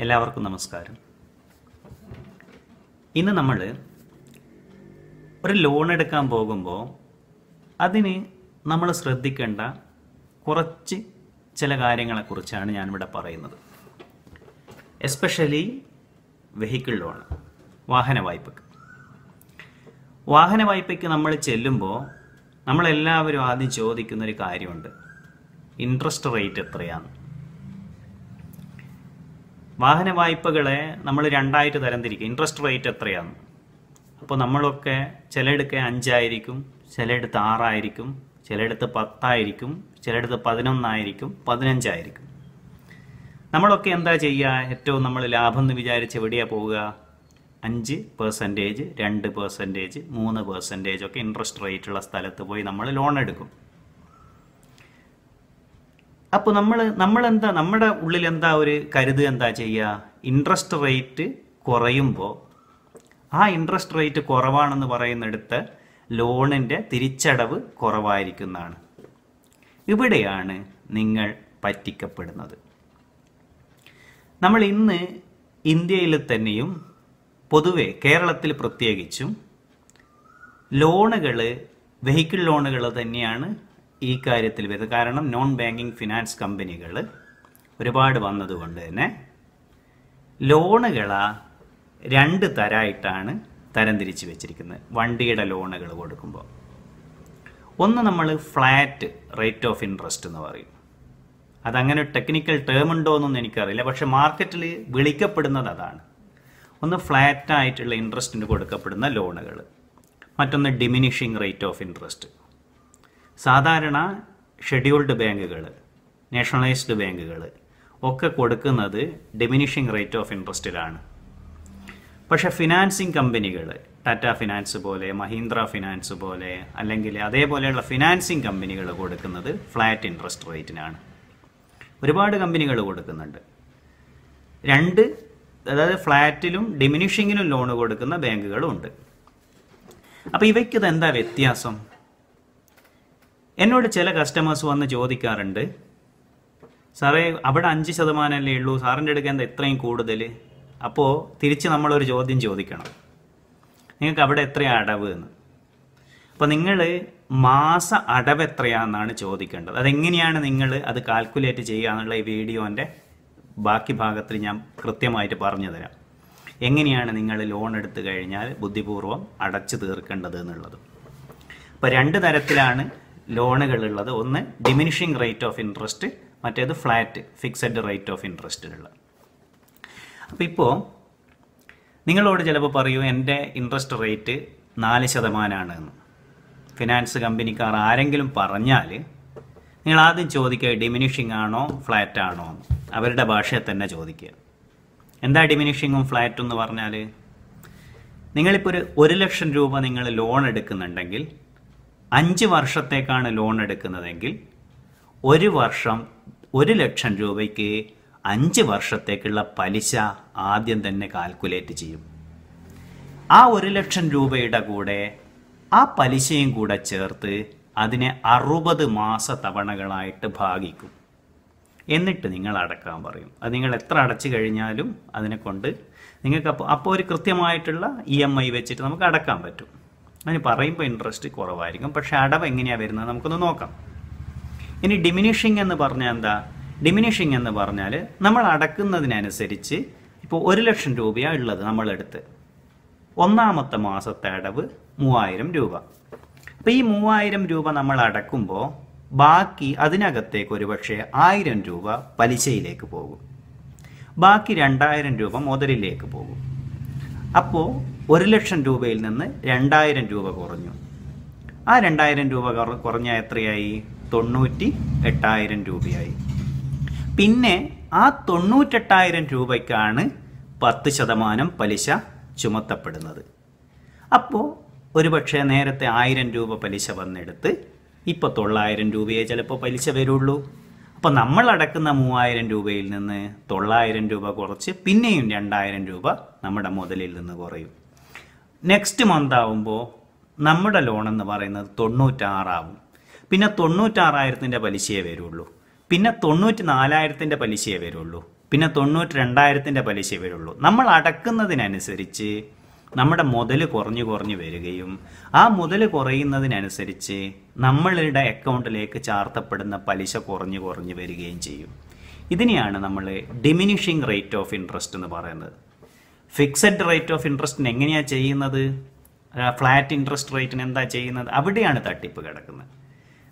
എല്ലാവർക്കും നമസ്കാരം. ഇന്ന് നമ്മൾ ഒരു ലോൺ എടുക്കാൻ പോകുമ്പോൾ അതിന് നമ്മൾ ശ്രദ്ധിക്കേണ്ട കുറച്ച് ചില കാര്യങ്ങളെക്കുറിച്ചാണ് ഞാനിവിടെ പറയുന്നത്. എസ്പെഷ്യലി വെഹിക്കിൾ ലോൺ വാഹന വായ്പക്ക്. വാഹന വായ്പയ്ക്ക് നമ്മൾ ചെല്ലുമ്പോൾ നമ്മളെല്ലാവരും ആദ്യം ചോദിക്കുന്നൊരു കാര്യമുണ്ട്. ഇൻട്രസ്റ്റ് റേറ്റ് എത്രയാണ്? വാഹന വായ്പകളെ നമ്മൾ രണ്ടായിട്ട് തരംതിരിക്കും. ഇൻട്രസ്റ്റ് റേറ്റ് എത്രയാണ്? അപ്പോൾ നമ്മളൊക്കെ ചിലയിടത്ത് അഞ്ചായിരിക്കും ചിലയിടത്ത് ആറായിരിക്കും ചിലയിടത്ത് പത്തായിരിക്കും ചിലയിടത്ത് പതിനൊന്നായിരിക്കും പതിനഞ്ചായിരിക്കും. നമ്മളൊക്കെ എന്താ ചെയ്യുക? ഏറ്റവും നമ്മൾ ലാഭം എന്ന് വിചാരിച്ച് എവിടെയാണ് പോവുക? അഞ്ച് പെർസെന്റേജ് രണ്ട് പെർസെന്റേജ് മൂന്ന് പെർസെന്റേജ് ഒക്കെ ഇൻട്രസ്റ്റ് റേറ്റ് ഉള്ള സ്ഥലത്ത് പോയി നമ്മൾ ലോൺ എടുക്കും. അപ്പോൾ നമ്മൾ നമ്മളെന്താ നമ്മുടെ ഉള്ളിൽ എന്താ ഒരു കരുത് എന്താ ചെയ്യുക ഇൻട്രസ്റ്റ് റേറ്റ് കുറയുമ്പോൾ ആ ഇൻട്രസ്റ്റ് റേറ്റ് കുറവാണെന്ന് പറയുന്നിടത്ത് ലോണിന്റെ തിരിച്ചടവ് കുറവായിരിക്കുന്നതാണ്. ഇവിടെയാണ് നിങ്ങൾ പറ്റിക്കപ്പെടുന്നത്. നമ്മൾ ഇന്ന് ഇന്ത്യയിൽ തന്നെയും പൊതുവെ കേരളത്തിൽ പ്രത്യേകിച്ചും ലോണുകൾ വെഹിക്കിൾ ലോണുകൾ തന്നെയാണ് ഈ കാര്യത്തിൽ വരുന്നത്. കാരണം നോൺ ബാങ്കിങ് ഫിനാൻസ് കമ്പനികൾ ഒരുപാട് വന്നതുകൊണ്ട് തന്നെ ലോണുകൾ രണ്ട് തരമായിട്ടാണ് തരംതിരിച്ച് വെച്ചിരിക്കുന്നത്. വണ്ടിയുടെ ലോണുകൾ കൊടുക്കുമ്പോൾ. ഒന്ന് നമ്മൾ ഫ്ലാറ്റ് റേറ്റ് ഓഫ് ഇൻട്രസ്റ്റ് എന്ന് പറയും. അതങ്ങനെ ഒരു ടെക്നിക്കൽ ടേം ഉണ്ടോ എന്നൊന്നും എനിക്കറിയില്ല. പക്ഷേ മാർക്കറ്റിൽ വിളിക്കപ്പെടുന്നത് അതാണ്. ഒന്ന് ഫ്ലാറ്റായിട്ടുള്ള ഇൻട്രസ്റ്റിന് കൊടുക്കപ്പെടുന്ന ലോണുകൾ മറ്റൊന്ന് ഡിമിനിഷിങ് റേറ്റ് ഓഫ് ഇൻട്രസ്റ്റ് സാധാരണ ഷെഡ്യൂൾഡ് ബാങ്കുകൾ നാഷണലൈസ്ഡ് ബാങ്കുകൾ ഒക്കെ കൊടുക്കുന്നത് ഡിമിനിഷിംഗ് റേറ്റ് ഓഫ് ഇൻട്രസ്റ്റിലാണ് പക്ഷെ ഫിനാൻസിങ് കമ്പനികൾ ടാറ്റ ഫിനാൻസ് പോലെ മഹീന്ദ്ര ഫിനാൻസ് പോലെ അല്ലെങ്കിൽ അതേപോലെയുള്ള ഫിനാൻസിങ് കമ്പനികൾ കൊടുക്കുന്നത് ഫ്ലാറ്റ് ഇൻട്രസ്റ്റ് റേറ്റിനാണ് ഒരുപാട് കമ്പനികൾ കൊടുക്കുന്നുണ്ട്. രണ്ട് അതായത് ഫ്ലാറ്റിലും ഡിമിനിഷിങ്ങിലും ലോൺ കൊടുക്കുന്ന ബാങ്കുകളും ഉണ്ട് അപ്പോൾ ഇവയ്ക്ക് എന്താ വ്യത്യാസം? എന്നോട് ചില കസ്റ്റമേഴ്സ് വന്ന് ചോദിക്കാറുണ്ട്. സാറേ അവിടെ അഞ്ച് ശതമാനമല്ലേ ഉള്ളൂ? സാറിന്റെ അടുത്ത് എന്താ ഇത്രയും കൂടുതൽ? അപ്പോൾ തിരിച്ച് നമ്മളൊരു ചോദ്യം ചോദിക്കണം. നിങ്ങൾക്ക് അവിടെ എത്രയാണ് അടവ് എന്ന്? അപ്പോൾ നിങ്ങൾ മാസ അടവ് എത്രയാണെന്നാണ് ചോദിക്കേണ്ടത്. അതെങ്ങനെയാണ് നിങ്ങൾ അത് കാൽക്കുലേറ്റ് ചെയ്യുക എന്നുള്ള ഈ വീഡിയോന്റെ ബാക്കി ഭാഗത്തിൽ ഞാൻ കൃത്യമായിട്ട് പറഞ്ഞു തരാം. എങ്ങനെയാണ് നിങ്ങൾ ലോൺ എടുത്തു കഴിഞ്ഞാൽ ബുദ്ധിപൂർവം അടച്ചു തീർക്കേണ്ടത് എന്നുള്ളത്. അപ്പോൾ രണ്ട് തരത്തിലാണ് ലോണുകളുള്ളത്. ഒന്ന് ഡിമിനിഷിങ് റേറ്റ് ഓഫ് ഇൻട്രസ്റ്റ് മറ്റേത് ഫ്ലാറ്റ് ഫിക്സഡ് റേറ്റ് ഓഫ് ഇൻട്രസ്റ്റിലുള്ള അപ്പോൾ ഇപ്പോൾ നിങ്ങളോട് ചിലപ്പോൾ പറയൂ എന്റെ ഇൻട്രസ്റ്റ് റേറ്റ് നാല് ശതമാനമാണ് എന്ന്. ഫിനാൻസ് കമ്പനിക്കാർ ആരെങ്കിലും പറഞ്ഞാൽ നിങ്ങൾ ആദ്യം ചോദിക്കുക ഡിമിനിഷിംഗ് ആണോ ഫ്ലാറ്റ് ആണോ എന്ന്. അവരുടെ ഭാഷയെ തന്നെ ചോദിക്കുക. എന്താ ഡിമിനിഷിങ്ങും ഫ്ലാറ്റും എന്ന് പറഞ്ഞാൽ നിങ്ങളിപ്പോൾ ഒരു ഒരു ലക്ഷം രൂപ നിങ്ങൾ ലോൺ എടുക്കുന്നുണ്ടെങ്കിൽ അഞ്ച് വർഷത്തേക്കാണ് ലോൺ എടുക്കുന്നതെങ്കിൽ ഒരു വർഷം ഒരു ലക്ഷം രൂപയ്ക്ക് അഞ്ച് വർഷത്തേക്കുള്ള പലിശ ആദ്യം തന്നെ കാൽക്കുലേറ്റ് ചെയ്യും. ആ ഒരു ലക്ഷം രൂപയുടെ കൂടെ ആ പലിശയും കൂടെ ചേർത്ത് അതിനെ അറുപത് മാസ തവണകളായിട്ട് ഭാഗിക്കും. എന്നിട്ട് നിങ്ങൾ അടക്കാൻ പറയും. അത് നിങ്ങൾ എത്ര അടച്ചു കഴിഞ്ഞാലും അതിനെ കൊണ്ട് നിങ്ങൾക്ക് അപ്പോൾ അപ്പോൾ ഒരു കൃത്യമായിട്ടുള്ള ഇ എം ഐ വെച്ചിട്ട് നമുക്ക് അടക്കാൻ പറ്റും. അതിന് പറയുമ്പോൾ ഇൻട്രസ്റ്റ് കുറവായിരിക്കും. പക്ഷേ അടവ് എങ്ങനെയാണ് വരുന്നത് നമുക്കൊന്ന് നോക്കാം. ഇനി ഡിമിനിഷിങ് എന്ന് പറഞ്ഞാൽ എന്താ? ഡിമിനിഷിങ് എന്ന് പറഞ്ഞാൽ നമ്മൾ അടക്കുന്നതിനനുസരിച്ച് ഇപ്പോൾ ഒരു ലക്ഷം രൂപയാണ് ഉള്ളത് നമ്മളെടുത്ത്. ഒന്നാമത്തെ മാസത്തെ അടവ് മൂവായിരം രൂപ. അപ്പോൾ ഈ മൂവായിരം രൂപ നമ്മൾ അടക്കുമ്പോൾ ബാക്കി അതിനകത്തേക്ക് ഒരുപക്ഷെ ആയിരം രൂപ പലിശയിലേക്ക് പോകും. ബാക്കി രണ്ടായിരം രൂപ മുതലിലേക്ക് പോകും. അപ്പോൾ ഒരു ലക്ഷം രൂപയിൽ നിന്ന് രണ്ടായിരം രൂപ കുറഞ്ഞു. ആ രണ്ടായിരം രൂപ കുറ- കുറഞ്ഞ എത്രയായി? തൊണ്ണൂറ്റി എട്ടായിരം രൂപയായി. പിന്നെ ആ തൊണ്ണൂറ്റെട്ടായിരം രൂപയ്ക്കാണ് പത്ത് ശതമാനം പലിശ ചുമത്തപ്പെടുന്നത്. അപ്പോൾ ഒരുപക്ഷെ നേരത്തെ ആയിരം രൂപ പലിശ വന്നെടുത്ത് ഇപ്പോൾ തൊള്ളായിരം രൂപയെ ചിലപ്പോൾ പലിശ വരുള്ളൂ. അപ്പോൾ നമ്മൾ അടക്കുന്ന മൂവായിരം രൂപയിൽ നിന്ന് തൊള്ളായിരം രൂപ കുറച്ച് പിന്നെയും രണ്ടായിരം രൂപ നമ്മുടെ മുതലിൽ നിന്ന് കുറയും. നെക്സ്റ്റ് മന്ത് ആവുമ്പോൾ നമ്മുടെ ലോൺ എന്ന് പറയുന്നത് തൊണ്ണൂറ്റാറാവും. പിന്നെ തൊണ്ണൂറ്റാറായിരത്തിന്റെ പലിശയേ വരുള്ളൂ. പിന്നെ തൊണ്ണൂറ്റി നാലായിരത്തിന്റെ പലിശയേ വരുള്ളൂ. പിന്നെ തൊണ്ണൂറ്റി രണ്ടായിരത്തിന്റെ പലിശ വരുള്ളൂ. നമ്മൾ അടക്കുന്നതിനനുസരിച്ച് നമ്മുടെ മുതൽ കുറഞ്ഞു കുറഞ്ഞു വരികയും ആ മുതൽ കുറയുന്നതിനനുസരിച്ച് നമ്മളുടെ അക്കൗണ്ടിലേക്ക് ചാർത്തപ്പെടുന്ന പലിശ കുറഞ്ഞു കുറഞ്ഞു വരികയും ചെയ്യും. ഇതിനെയാണ് നമ്മൾ ഡിമിനിഷിങ് റേറ്റ് ഓഫ് ഇൻട്രസ്റ്റ് എന്ന് പറയുന്നത്. ഫിക്സഡ് റേറ്റ് ഓഫ് ഇൻട്രസ്റ്റിന് എങ്ങനെയാണ് ചെയ്യുന്നത്? ഫ്ലാറ്റ് ഇൻട്രസ്റ്റ് റേറ്റിന് എന്താ ചെയ്യുന്നത്? അവിടെയാണ് തട്ടിപ്പ് കിടക്കുന്നത്.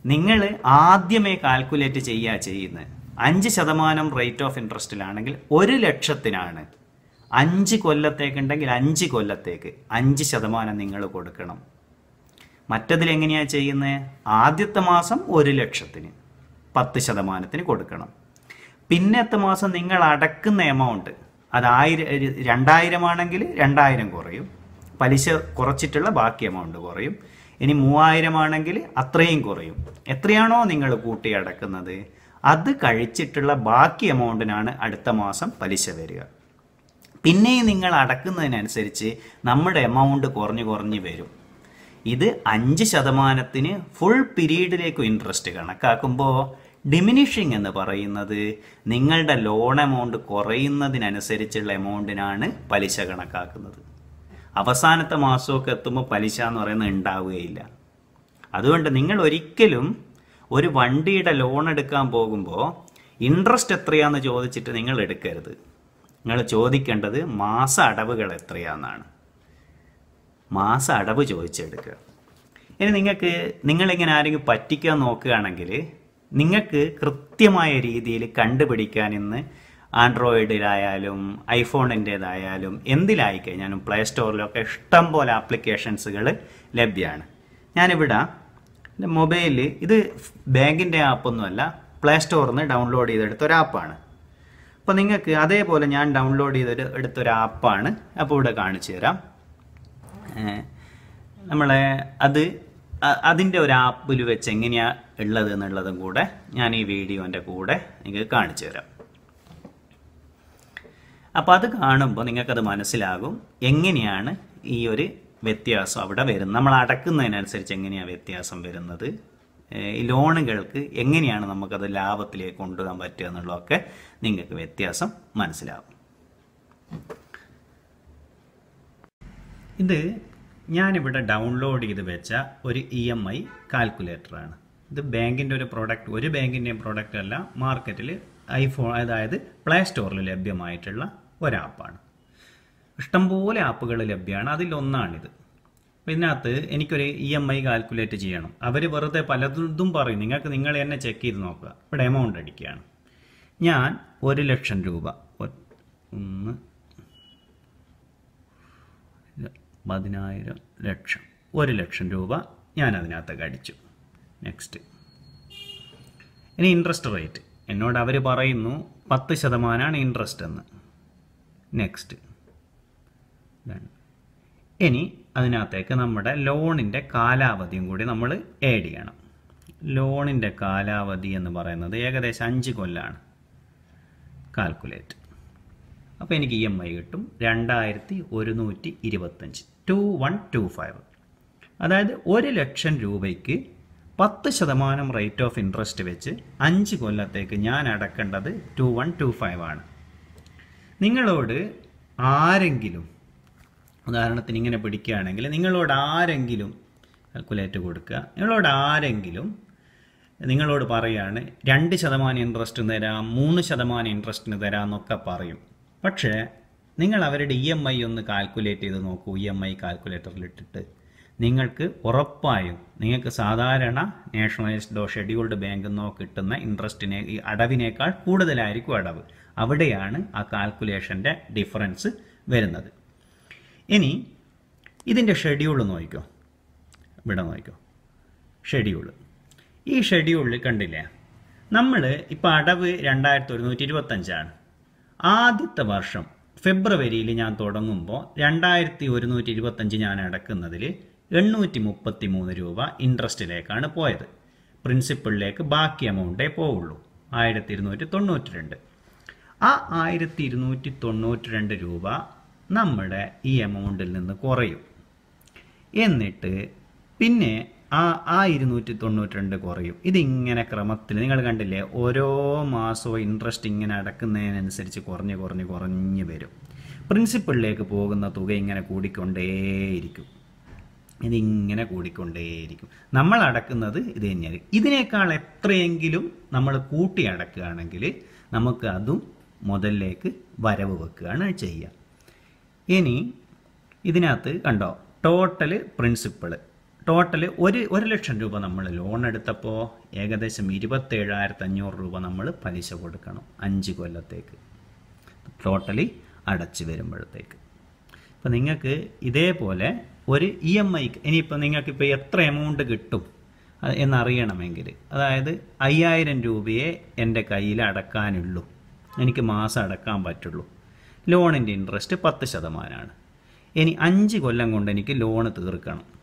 നിങ്ങൾ ആദ്യമേ കാൽക്കുലേറ്റ് ചെയ്യുക ചെയ്യുന്നത്. അഞ്ച് ശതമാനം റേറ്റ് ഓഫ് ഇൻട്രസ്റ്റിലാണെങ്കിൽ ഒരു ലക്ഷത്തിനാണ്. അഞ്ച് കൊല്ലത്തേക്കുണ്ടെങ്കിൽ അഞ്ച് കൊല്ലത്തേക്ക് അഞ്ച് ശതമാനം നിങ്ങൾ കൊടുക്കണം. മറ്റതിൽ എങ്ങനെയാണ് ചെയ്യുന്നത്? ആദ്യത്തെ മാസം ഒരു ലക്ഷത്തിന് പത്ത് ശതമാനത്തിന് കൊടുക്കണം. പിന്നത്തെ മാസം നിങ്ങൾ അടക്കുന്ന എമൗണ്ട് അത് ആയിരം രണ്ടായിരം ആണെങ്കിൽ രണ്ടായിരം കുറയും. പലിശ കുറച്ചിട്ടുള്ള ബാക്കി എമൗണ്ട് കുറയും. ഇനി മൂവായിരം ആണെങ്കിൽ അത്രയും കുറയും. എത്രയാണോ നിങ്ങൾ കൂട്ടി അടക്കുന്നത്. അത് കഴിച്ചിട്ടുള്ള ബാക്കി എമൗണ്ടിനാണ് അടുത്ത മാസം പലിശ വരിക. പിന്നെയും നിങ്ങൾ അടക്കുന്നതിനനുസരിച്ച് നമ്മുടെ എമൗണ്ട് കുറഞ്ഞു കുറഞ്ഞു വരും. ഇത് അഞ്ച് ശതമാനത്തിന് ഫുൾ പീരീഡിലേക്കും ഇൻട്രസ്റ്റ് കണക്കാക്കുമ്പോൾ ഡിമിനിഷിങ് എന്ന് പറയുന്നത് നിങ്ങളുടെ ലോൺ എമൗണ്ട് കുറയുന്നതിനനുസരിച്ചുള്ള എമൗണ്ടിനാണ് പലിശ കണക്കാക്കുന്നത്. അവസാനത്തെ മാസമൊക്കെ എത്തുമ്പോൾ പലിശ എന്ന് പറയുന്നത് ഉണ്ടാവുകയില്ല. അതുകൊണ്ട് നിങ്ങൾ ഒരിക്കലും ഒരു വണ്ടിയുടെ ലോൺ എടുക്കാൻ പോകുമ്പോൾ ഇൻട്രസ്റ്റ് എത്രയാന്ന് ചോദിച്ചിട്ട് നിങ്ങൾ എടുക്കരുത്. നിങ്ങൾ ചോദിക്കേണ്ടത് മാസ അടവുകൾ എത്രയാണെന്നാണ് മാസ അടവ് ചോദിച്ചെടുക്കുക. ഇനി നിങ്ങൾക്ക് നിങ്ങളിങ്ങനെ ആരെങ്കിലും പറ്റിക്കാൻ നോക്കുകയാണെങ്കിൽ നിങ്ങൾക്ക് കൃത്യമായ രീതിയിൽ കണ്ടുപിടിക്കാൻ ഇന്ന് ആൻഡ്രോയിഡിലായാലും ഐഫോണിന്റേതായാലും എന്തിലായിക്കഴിഞ്ഞാലും പ്ലേ സ്റ്റോറിലൊക്കെ ഇഷ്ടം പോലെ ആപ്ലിക്കേഷൻസുകൾ ലഭ്യമാണ് ഞാനിവിടെ എന്റെ മൊബൈലിൽ ഇത് ബാങ്കിന്റെ ആപ്പൊന്നുമല്ല പ്ലേ സ്റ്റോറിൽ നിന്ന് ഡൗൺലോഡ് ചെയ്തെടുത്ത ഒരു ആപ്പാണ്. അപ്പോൾ നിങ്ങൾക്ക് അതേപോലെ ഞാൻ ഡൗൺലോഡ് ചെയ്തൊരു എടുത്തൊരു ആപ്പാണ്. അപ്പോൾ ഇവിടെ കാണിച്ചു തരാം നമ്മളെ അത് അതിന്റെ ഒരു ആപ്പിൽ വെച്ച് എങ്ങനെയാണ് ഉള്ളത് എന്നുള്ളതും കൂടെ ഞാൻ ഈ വീഡിയോന്റെ കൂടെ നിങ്ങൾക്ക് കാണിച്ചു തരാം. അപ്പോൾ അത് കാണുമ്പോൾ നിങ്ങൾക്കത് മനസ്സിലാകും എങ്ങനെയാണ് ഈ ഒരു വ്യത്യാസം അവിടെ വരുന്നത്. നമ്മൾ അടക്കുന്നതിനനുസരിച്ച് എങ്ങനെയാണ് വ്യത്യാസം വരുന്നത്? ഈ ലോണുകൾക്ക് എങ്ങനെയാണ് നമുക്കത് ലാഭത്തിലേക്ക് കൊണ്ടുപോകാൻ പറ്റുക എന്നുള്ളതൊക്കെ നിങ്ങൾക്ക് വ്യത്യാസം മനസ്സിലാകും. ഇത് ഞാനിവിടെ ഡൗൺലോഡ് ചെയ്ത് വെച്ച ഒരു ഇ എം ഐ കാൽക്കുലേറ്ററാണ് ഇത് ബാങ്കിന്റെ ഒരു പ്രോഡക്റ്റ് ഒരു ബാങ്കിന്റെയും പ്രോഡക്റ്റ് അല്ല മാർക്കറ്റിൽ ഐഫോൺ അതായത് പ്ലേ സ്റ്റോറിൽ ലഭ്യമായിട്ടുള്ള ഒരാപ്പാണ്. ഇഷ്ടംപോലെ ആപ്പുകൾ ലഭ്യമാണ് അതിലൊന്നാണിത്. ഇതിനകത്ത് എനിക്കൊരു ഇ എം ഐ കാൽക്കുലേറ്റ് ചെയ്യണം. അവർ വെറുതെ പലതും പറയും നിങ്ങൾക്ക് നിങ്ങൾ തന്നെ ചെക്ക് ചെയ്ത് നോക്കുക. ഇവിടെ എമൗണ്ട് അടിക്കുകയാണ്. ഞാൻ ഒരു ലക്ഷം രൂപ ഒന്ന് പതിനായിരം ലക്ഷം. ഒരു ലക്ഷം രൂപ ഞാൻ അതിനകത്തേക്ക് അടിച്ചു നെക്സ്റ്റ് ഇനി ഇൻട്രസ്റ്റ് റേറ്റ് എന്നോട് അവർ പറയുന്നു പത്ത് ശതമാനമാണ് ഇൻട്രസ്റ്റ് എന്ന്. നെക്സ്റ്റ് ഇനി അതിനകത്തേക്ക് നമ്മുടെ ലോണിന്റെ കാലാവധിയും കൂടി നമ്മൾ ആഡ് ചെയ്യണം. ലോണിന്റെ കാലാവധി എന്ന് പറയുന്നത് ഏകദേശം അഞ്ച് കൊല്ലാണ്. കാൽക്കുലേറ്റ് അപ്പോൾ എനിക്ക് ഇ എം ഐ കിട്ടും. രണ്ടായിരത്തി ഒരുന്നൂറ്റി ഇരുപത്തഞ്ച്. ടു വൺ ടു ഫൈവ് അതായത് ഒരു ലക്ഷം രൂപയ്ക്ക് പത്ത് ശതമാനം റേറ്റ് ഓഫ് ഇൻട്രസ്റ്റ് വെച്ച് അഞ്ച് കൊല്ലത്തേക്ക് ഞാൻ അടക്കേണ്ടത് ടു വൺ ടു ഫൈവ് ആണ്. നിങ്ങളോട് ആരെങ്കിലും ഉദാഹരണത്തിന് ഇങ്ങനെ പിടിക്കുകയാണെങ്കിൽ നിങ്ങളോട് ആരെങ്കിലും കാൽക്കുലേറ്റ് കൊടുക്കുക. നിങ്ങളോട് ആരെങ്കിലും നിങ്ങളോട് പറയാണ് രണ്ട് ശതമാനം ഇൻട്രസ്റ്റ് തരാം മൂന്ന് ശതമാനം ഇൻട്രസ്റ്റിന് തരാം എന്നൊക്കെ പറയും. പക്ഷേ നിങ്ങൾ അവരുടെ ഇ എം ഐ ഒന്ന് കാൽക്കുലേറ്റ് ചെയ്ത് നോക്കൂ. ഇ എം ഐ കാൽക്കുലേറ്ററിൽ ഇട്ടിട്ട്. നിങ്ങൾക്ക് ഉറപ്പായും നിങ്ങൾക്ക് സാധാരണ നാഷണലൈസ്ഡോ ഷെഡ്യൂൾഡ് ബാങ്കിൽ നിന്നോ കിട്ടുന്ന ഇൻട്രസ്റ്റിനെ ഈ അടവിനേക്കാൾ കൂടുതലായിരിക്കും അടവ്. അവിടെയാണ് ആ കാൽക്കുലേഷന്റെ ഡിഫറൻസ് വരുന്നത്. ഇനി ഇതിന്റെ ഷെഡ്യൂൾ നോക്കിക്കോ. ഇവിടെ നോക്കിക്കോ. ഷെഡ്യൂൾ ഈ ഷെഡ്യൂളിൽ കണ്ടില്ലേ? നമ്മൾ ഇപ്പോൾ അടവ് രണ്ടായിരത്തി ഒരുന്നൂറ്റി ഇരുപത്തഞ്ചാണ്. ആദ്യത്തെ വർഷം ഫെബ്രുവരിയിൽ ഞാൻ തുടങ്ങുമ്പോൾ രണ്ടായിരത്തി ഒരുന്നൂറ്റി ഇരുപത്തഞ്ച് ഞാൻ അടക്കുന്നതിൽ എണ്ണൂറ്റി മുപ്പത്തി മൂന്ന് രൂപ ഇൻട്രസ്റ്റിലേക്കാണ് പോയത്. പ്രിൻസിപ്പിളിലേക്ക് ബാക്കി എമൗണ്ടേ പോവുള്ളൂ ആയിരത്തി ഇരുന്നൂറ്റി തൊണ്ണൂറ്റി രണ്ട് ആ ആയിരത്തി ഇരുന്നൂറ്റി തൊണ്ണൂറ്റി രണ്ട് രൂപ നമ്മുടെ ഈ എമൗണ്ടിൽ നിന്ന് കുറയും. എന്നിട്ട് പിന്നെ ആ ആ ഇരുന്നൂറ്റി തൊണ്ണൂറ്റി രണ്ട് കുറയും. ഇതിങ്ങനെ ക്രമത്തിൽ നിങ്ങൾ കണ്ടില്ലേ ഓരോ മാസവും ഇൻട്രസ്റ്റ് ഇങ്ങനെ അടക്കുന്നതിനനുസരിച്ച് കുറഞ്ഞ് കുറഞ്ഞ് കുറഞ്ഞ് വരും. പ്രിൻസിപ്പളിലേക്ക് പോകുന്ന തുക ഇങ്ങനെ കൂടിക്കൊണ്ടേയിരിക്കും. ഇതിങ്ങനെ കൂടിക്കൊണ്ടേയിരിക്കും. നമ്മൾ അടക്കുന്നത് ഇത് തന്നെയായിരിക്കും ഇതിനേക്കാൾ എത്രയെങ്കിലും നമ്മൾ കൂട്ടി അടക്കുകയാണെങ്കിൽ നമുക്ക് അതും മുതലിലേക്ക് വരവ് വെക്കുകയാണ് ചെയ്യുക. ഇനി ഇതിനകത്ത് കണ്ടോ ടോട്ടൽ പ്രിൻസിപ്പൾ ടോട്ടൽ ഒരു ഒരു ലക്ഷം രൂപ നമ്മൾ ലോൺ എടുത്തപ്പോൾ ഏകദേശം ഇരുപത്തേഴായിരത്തി അഞ്ഞൂറ് രൂപ നമ്മൾ പലിശ കൊടുക്കണം അഞ്ച് കൊല്ലത്തേക്ക്. ടോട്ടലി അടച്ചു വരുമ്പോഴത്തേക്ക്. ഇപ്പം നിങ്ങൾക്ക് ഇതേപോലെ ഒരു ഇ എം ഐ ഇനിയിപ്പോൾ നിങ്ങൾക്കിപ്പോൾ എത്ര എമൗണ്ട് കിട്ടും എന്നറിയണമെങ്കിൽ അതായത് അയ്യായിരം രൂപയെ എന്റെ കയ്യിൽ അടക്കാനുള്ളൂ. എനിക്ക് മാസം അടക്കാൻ പറ്റുള്ളൂ. ലോണിന്റെ ഇൻട്രസ്റ്റ് പത്ത് ശതമാനമാണ് ഇനി അഞ്ച് കൊല്ലം കൊണ്ട് എനിക്ക് ലോണ് തീർക്കണം.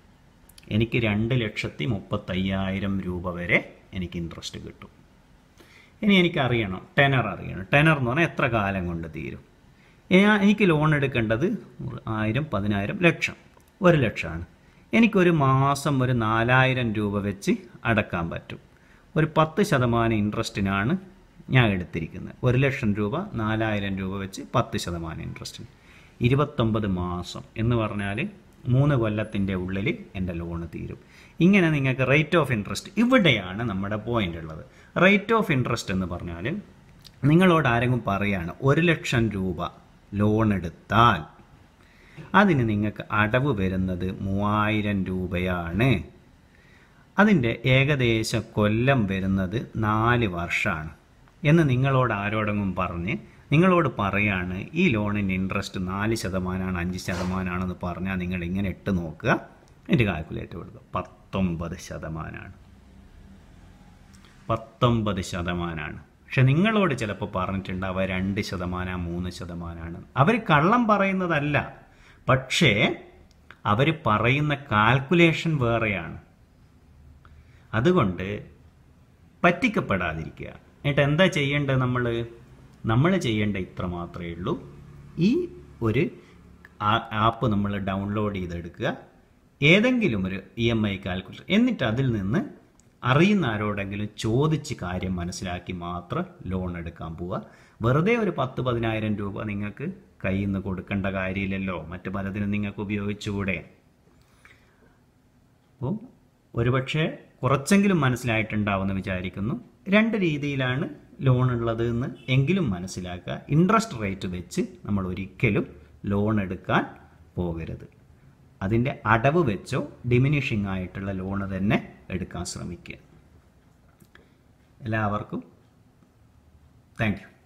എനിക്ക് രണ്ട് ലക്ഷത്തി മുപ്പത്തയ്യായിരം രൂപ വരെ എനിക്ക് ഇൻട്രസ്റ്റ് കിട്ടും. ഇനി എനിക്കറിയണം ടെനർ അറിയണം. ടെനർ എന്ന് പറഞ്ഞാൽ എത്ര കാലം കൊണ്ട് തീരും? എനിക്ക് ലോൺ എടുക്കേണ്ടത് ആയിരം പതിനായിരം ലക്ഷം. ഒരു ലക്ഷമാണ്. എനിക്കൊരു മാസം ഒരു നാലായിരം രൂപ വെച്ച് അടക്കാൻ പറ്റും. ഒരു പത്ത് ശതമാനം ഇൻട്രസ്റ്റിനാണ് ഞാൻ എടുത്തിരിക്കുന്നത്. ഒരു ലക്ഷം രൂപ നാലായിരം രൂപ വെച്ച് പത്ത് ശതമാനം ഇൻട്രസ്റ്റിന് ഇരുപത്തൊമ്പത് മാസം എന്ന് പറഞ്ഞാൽ മൂന്ന് കൊല്ലത്തിന്റെ ഉള്ളിൽ എന്റെ ലോണ് തീരും. ഇങ്ങനെ നിങ്ങൾക്ക് റേറ്റ് ഓഫ് ഇൻട്രസ്റ്റ് ഇവിടെയാണ് നമ്മുടെ പോയിന്റ് ഉള്ളത്. റേറ്റ് ഓഫ് ഇൻട്രസ്റ്റ് എന്ന് പറഞ്ഞാൽ നിങ്ങളോട് ആരെങ്കിലും പറയാണ് ഒരു ലക്ഷം രൂപ ലോൺ എടുത്താൽ അതിന് നിങ്ങൾക്ക് അടവ് വരുന്നത് മൂവായിരം രൂപയാണ്. അതിന്റെ ഏകദേശ കൊല്ലം വരുന്നത് നാല് വർഷമാണ്. എന്ന് നിങ്ങളോട് ആരോടെങ്കിലും പറഞ്ഞ് നിങ്ങളോട് പറയാണ് ഈ ലോണിന്റെ ഇൻട്രസ്റ്റ് നാല് ശതമാനമാണ് അഞ്ച് ശതമാനമാണെന്ന് പറഞ്ഞാൽ നിങ്ങൾ ഇങ്ങനെ ഇട്ട് നോക്കുക. എന്റെ കാൽക്കുലേറ്റർ കൊടുക്കുക പത്തൊമ്പത് ശതമാനമാണ് പത്തൊമ്പത് ശതമാനമാണ് പക്ഷെ നിങ്ങളോട് ചിലപ്പോൾ പറഞ്ഞിട്ടുണ്ട് അവ രണ്ട് ശതമാനം മൂന്ന് ശതമാനമാണ് അവർ കള്ളം പറയുന്നതല്ല. പക്ഷേ അവർ പറയുന്ന കാൽക്കുലേഷൻ വേറെയാണ്. അതുകൊണ്ട് പറ്റിക്കപ്പെടാതിരിക്കുക. എന്നിട്ട് എന്താ ചെയ്യേണ്ടത് നമ്മൾ? നമ്മൾ ചെയ്യേണ്ട ഇത്ര മാത്രമേ ഉള്ളൂ. ഈ ഒരു ആപ്പ് നമ്മൾ ഡൗൺലോഡ് ചെയ്തെടുക്കുക. ഏതെങ്കിലും ഒരു ഇ എം ഐ കാൽക്കുലേറ്റർ എന്നിട്ട് അതിൽ നിന്ന് അറിയുന്ന ആരോടെങ്കിലും ചോദിച്ച് കാര്യം മനസ്സിലാക്കി മാത്രം ലോൺ എടുക്കാൻ പോവുക. വെറുതെ ഒരു പത്ത് പതിനായിരം രൂപ നിങ്ങൾക്ക് കയ്യിൽ നിന്ന് കൊടുക്കേണ്ട കാര്യമില്ലല്ലോ. മറ്റു പലതിനും നിങ്ങൾക്ക് ഉപയോഗിച്ചുകൂടെ. അപ്പോൾ ഒരുപക്ഷെ കുറച്ചെങ്കിലും മനസ്സിലായിട്ടുണ്ടാവുമെന്ന് വിചാരിക്കുന്നു. രണ്ട് രീതിയിലാണ് ലോൺ ഉള്ളത് എന്ന് എങ്കിലും മനസ്സിലാക്കുക. ഇൻട്രസ്റ്റ് റേറ്റ് വെച്ച് നമ്മൾ ഒരിക്കലും ലോൺ എടുക്കാൻ പോകരുത്. അതിന്റെ അടവ് വെച്ചോ ഡിമിനിഷിംഗ് ആയിട്ടുള്ള ലോണ് തന്നെ എടുക്കാൻ ശ്രമിക്കുക. എല്ലാവർക്കും താങ്ക്